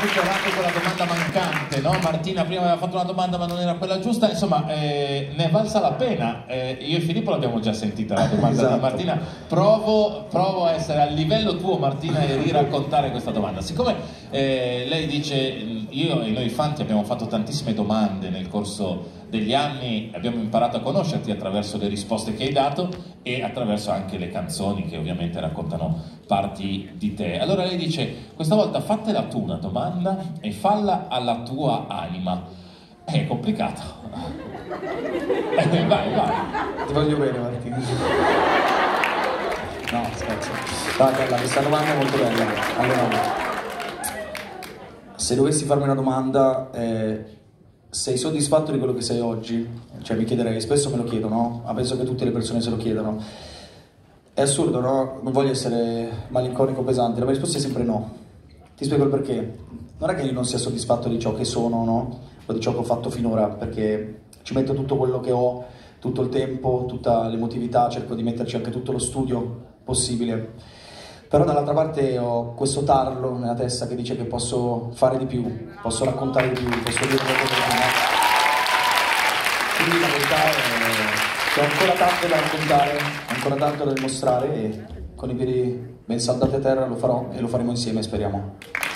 recuperato quella domanda mancante no? Martina prima aveva fatto una domanda ma non era quella giusta, insomma eh, ne è valsa la pena. Eh, io e Filippo l'abbiamo già sentita la domanda Esatto. di Martina, provo, provo a essere a livello tuo Martina e riraccontare questa domanda. Siccome eh, lei dice, io e noi fanti abbiamo fatto tantissime domande nel corso degli anni, abbiamo imparato a conoscerti attraverso le risposte che hai dato e attraverso anche le canzoni che ovviamente raccontano parti di te. Allora lei dice, questa volta fatela tu una domanda e falla alla tua anima. È complicato. Eh, vai, vai. Ti voglio bene Martina. No, scherzo. Va bella, questa domanda è molto bella. Allora, se dovessi farmi una domanda, eh, sei soddisfatto di quello che sei oggi? Cioè mi chiederei, spesso me lo chiedo, no? Ma penso che tutte le persone se lo chiedano. È assurdo, no? Non voglio essere malinconico o pesante, la mia risposta è sempre no. Ti spiego il perché. Non è che io non sia soddisfatto di ciò che sono, no? O di ciò che ho fatto finora, perché ci metto tutto quello che ho, tutto il tempo, tutta l'emotività, cerco di metterci anche tutto lo studio possibile. Però dall'altra parte ho questo tarlo nella testa che dice che posso fare di più, posso raccontare di più, posso dire qualcosa di più. Quindi la verità è che ancora tanto da raccontare, ancora tanto da dimostrare e con i piedi ben saldati a terra lo farò e lo faremo insieme, speriamo.